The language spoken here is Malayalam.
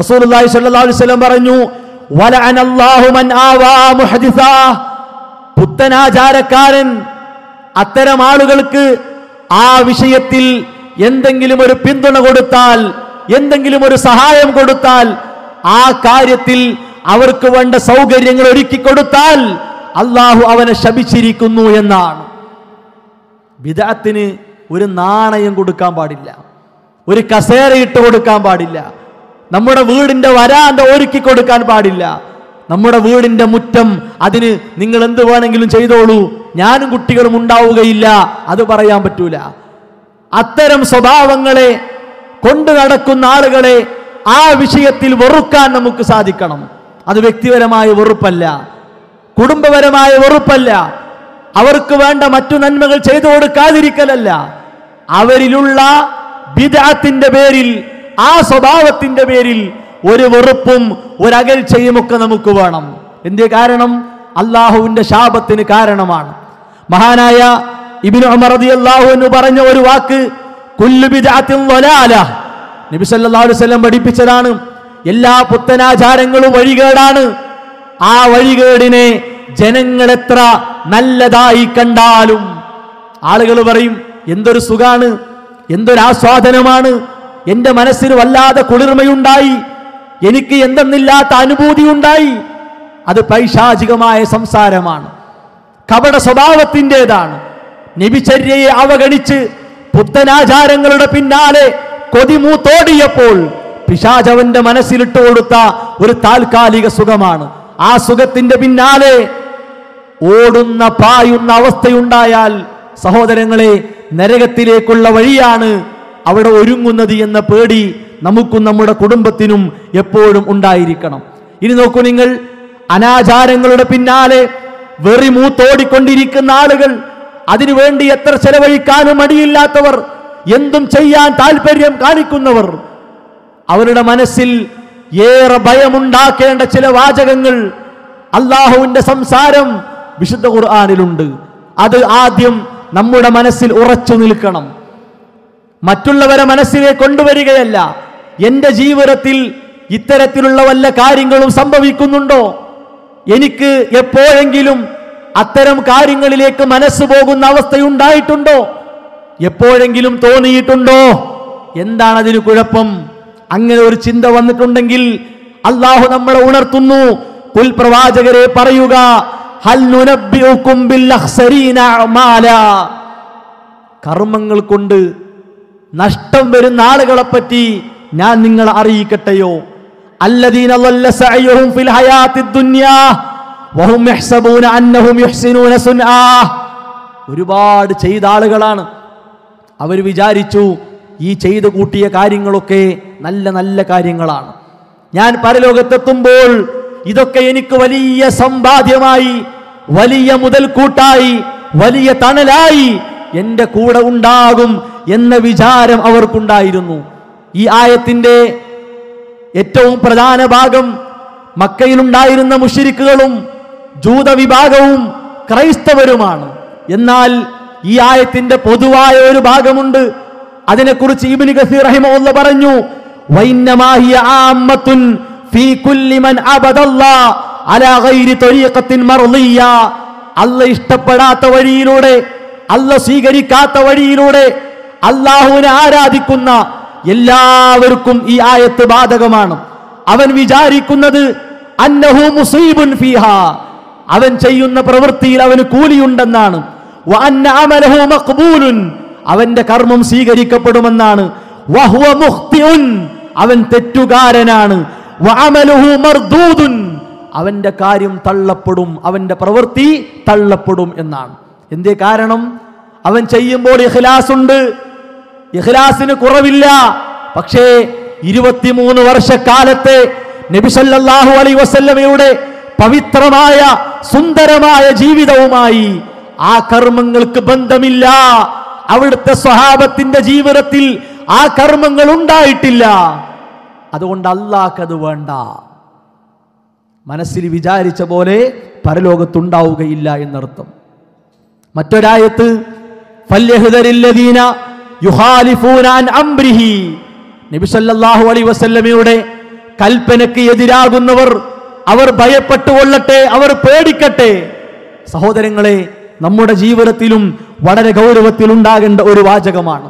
റസൂലുള്ളാഹി സ്വല്ലല്ലാഹു അലൈഹി വസല്ലം പറഞ്ഞു മൻ ആവാ പുത്തനാചാരക്കാരൻ അത്തരം ആളുകൾക്ക് ആ വിഷയത്തിൽ എന്തെങ്കിലും ഒരു പിന്തുണ കൊടുത്താൽ എന്തെങ്കിലും ഒരു സഹായം കൊടുത്താൽ ആ കാര്യത്തിൽ അവർക്ക് വേണ്ട സൗകര്യങ്ങൾ ഒരുക്കി കൊടുത്താൽ അള്ളാഹു അവനെ ശപിച്ചിരിക്കുന്നു എന്നാണ്. വിദാത്തിന് ഒരു നാണയം കൊടുക്കാൻ പാടില്ല. ഒരു കസേര ഇട്ട് കൊടുക്കാൻ പാടില്ല. നമ്മുടെ വീടിന്റെ വരാന്ത ഒരുക്കി കൊടുക്കാൻ പാടില്ല. നമ്മുടെ വീടിന്റെ മുറ്റം അതിന് നിങ്ങൾ എന്ത് വേണമെങ്കിലും ചെയ്തോളൂ. ഞാനും കുട്ടികളും ഉണ്ടാവുകയില്ല. അത് പറയാൻ പറ്റൂല. അത്തരം സ്വഭാവങ്ങളെ കൊണ്ടു നടക്കുന്ന ആളുകളെ ആ വിഷയത്തിൽ വെറുക്കാൻ നമുക്ക് സാധിക്കണം. അത് വ്യക്തിപരമായ വെറുപ്പല്ല. കുടുംബപരമായ വെറുപ്പല്ല. അവർക്ക് വേണ്ട മറ്റു നന്മകൾ ചെയ്തു കൊടുക്കാതിരിക്കലല്ല. അവരിലുള്ള വിദാത്തിന്റെ പേരിൽ ആ സ്വഭാവത്തിന്റെ പേരിൽ ഒരു വെറുപ്പും ഒരകൽച്ചയും ഒക്കെ നമുക്ക് വേണം. എന്ത് കാരണം? അള്ളാഹുവിന്റെ ശാപത്തിന് കാരണമാണ്. മഹാനായ ഇബിൻ ഉമർ അള്ളാഹു എന്ന് പറഞ്ഞ ഒരു വാക്ക് നബി പഠിപ്പിച്ചതാണ് എല്ലാ പുത്തനാചാരങ്ങളും വഴികേടാണ്. ആ വഴികേടിനെ ജനങ്ങൾ എത്ര നല്ലതായി കണ്ടാലും. ആളുകൾ പറയും എന്തൊരു സുഖാണ് എന്തൊരു എന്റെ മനസ്സിന് വല്ലാതെ കുളിർമയുണ്ടായി. എനിക്ക് എന്തെന്നില്ലാത്ത അനുഭൂതി ഉണ്ടായി അത് പൈശാചികമായ സംസാരമാണ്. കപട സ്വഭാവത്തിന്റെതാണ്. നബിചര്യയെ അവഗണിച്ച് പുത്തനാചാരങ്ങളുടെ പിന്നാലെ കൊതിമൂത്തോടിയപ്പോൾ പിശാചവന്റെ മനസ്സിലിട്ട് കൊടുത്ത ഒരു താൽക്കാലിക സുഖമാണ്. ആ സുഖത്തിന്റെ പിന്നാലെ ഓടുന്ന പായുന്ന അവസ്ഥയുണ്ടായാൽ സഹോദരങ്ങളെ നരകത്തിലേക്കുള്ള വഴിയാണ് അവിടെ ഒരുങ്ങുന്നത് എന്ന പേടി നമുക്കും നമ്മുടെ കുടുംബത്തിനും എപ്പോഴും ഉണ്ടായിരിക്കണം. ഇനി നോക്കൂ നിങ്ങൾ അനാചാരങ്ങളുടെ പിന്നാലെ വെറി മൂത്തോടിക്കൊണ്ടിരിക്കുന്ന ആളുകൾ അതിനുവേണ്ടി എത്ര ചെലവഴിക്കാനും മടിയില്ലാത്തവർ എന്തും ചെയ്യാൻ താല്പര്യം കാണിക്കുന്നവർ അവരുടെ മനസ്സിൽ ഏറെ ഭയമുണ്ടാക്കേണ്ട ചില വാചകങ്ങൾ അള്ളാഹുവിന്റെ സംസാരം വിശുദ്ധ ഖുർആാനിലുണ്ട്. അത് ആദ്യം നമ്മുടെ മനസ്സിൽ ഉറച്ചു നിൽക്കണം. മറ്റുള്ളവരെ മനസ്സിനെ കൊണ്ടുവരികയല്ല. എന്റെ ജീവിതത്തിൽ ഇത്തരത്തിലുള്ള വല്ല കാര്യങ്ങളും സംഭവിക്കുന്നുണ്ടോ? എനിക്ക് എപ്പോഴെങ്കിലും അത്തരം കാര്യങ്ങളിലേക്ക് മനസ്സ് പോകുന്ന അവസ്ഥയുണ്ടായിട്ടുണ്ടോ? എപ്പോഴെങ്കിലും തോന്നിയിട്ടുണ്ടോ? എന്താണ് അതിന് കുഴപ്പം? അങ്ങനെ ഒരു ചിന്ത വന്നിട്ടുണ്ടെങ്കിൽ അള്ളാഹു നമ്മളെ ഉണർത്തുന്നു. പുൽപ്രവാചകരെ പറയുക കർമ്മങ്ങൾ കൊണ്ട് നഷ്ടം വരുന്ന ആളുകളെ പറ്റി ഞാൻ നിങ്ങളെ അറിയിക്കട്ടെയോ? ഒരുപാട് ചെയ്ത ആളുകളാണ്. അവർ വിചാരിച്ചു ഈ ചെയ്തു കൂട്ടിയ കാര്യങ്ങളൊക്കെ നല്ല നല്ല കാര്യങ്ങളാണ്. ഞാൻ പരലോകത്തെത്തുമ്പോൾ ഇതൊക്കെ എനിക്ക് വലിയ സമ്പാദ്യമായി വലിയ മുതൽക്കൂട്ടായി വലിയ തണലായി എന്റെ കൂടെ ഉണ്ടാകും എന്ന വിചാരം അവർക്കുണ്ടായിരുന്നു. ഈ ആയത്തിന്റെ ഏറ്റവും പ്രധാന ഭാഗം മക്കയിലുണ്ടായിരുന്ന മുഷിരിക്കുകളും ജൂത വിഭാഗവും ക്രൈസ്തവരുമാണ്. എന്നാൽ ഈ ആയത്തിന്റെ പൊതുവായ ഒരു ഭാഗമുണ്ട്. അതിനെക്കുറിച്ച് ഇബ്നു ഗസീർ റഹിമഹുല്ല പറഞ്ഞു അല്ല ഇഷ്ടപ്പെടാത്ത വഴിയിലൂടെ അല്ല സ്വീകരിക്കാത്ത വഴിയിലൂടെ അള്ളാഹുവിനെ ആരാധിക്കുന്ന എല്ലാവർക്കും ഈ ആയത്ത് ബാധകമാണ്. അവൻ വിചാരിക്കുന്നത് അന്നഹു മുസീബുൻ ഫീഹ. അവൻ ചെയ്യുന്ന പ്രവൃത്തിയിൽ അവന് കൂലിയുണ്ടെന്നാണ്. അവന്റെ കർമ്മം സ്വീകരിക്കപ്പെടുമെന്നാണ്. അവൻ തെറ്റുകാരനാണ്. അവന്റെ കാര്യം തള്ളപ്പെടും അവന്റെ പ്രവൃത്തി തള്ളപ്പെടും എന്നാണ്. എന്തേ കാരണം? അവൻ ചെയ്യുമ്പോൾ ഇഖ്ലാസ് ഉണ്ട് ഇഖ്ലാസിന് കുറവില്ല. പക്ഷേ ഇരുപത്തിമൂന്ന് വർഷക്കാലത്തെ നബിസല്ലാഹു അലൈ വസല്ലമയുടെ പവിത്രമായ സുന്ദരമായ ജീവിതവുമായി ആ കർമ്മങ്ങൾക്ക് ബന്ധമില്ല. അവിടുത്തെ സ്വഹാബത്തിന്റെ ജീവിതത്തിൽ ആ കർമ്മങ്ങൾ ഉണ്ടായിട്ടില്ല. അതുകൊണ്ട് അള്ളാഹ്ക്കത് വേണ്ട. മനസ്സിൽ വിചാരിച്ച പോലെ പരലോകത്തുണ്ടാവുകയില്ല എന്നർത്ഥം. മറ്റൊരായത്ത് ഫല്യഹ്ദരില്ലദീന യുഖാലിഫൂന അംരിഹി നബി സല്ലല്ലാഹു അലൈഹി വസല്ലമയുടെ കൽപ്പനയ്ക്ക് എതിരാകുന്നവർ അവർ ഭയപ്പെട്ടുകൊള്ളട്ടെ അവർ പേടിക്കട്ടെ. സഹോദരങ്ങളെ നമ്മുടെ ജീവിതത്തിലും വളരെ ഗൗരവത്തിൽ ഉണ്ടാകേണ്ട ഒരു വാചകമാണ്.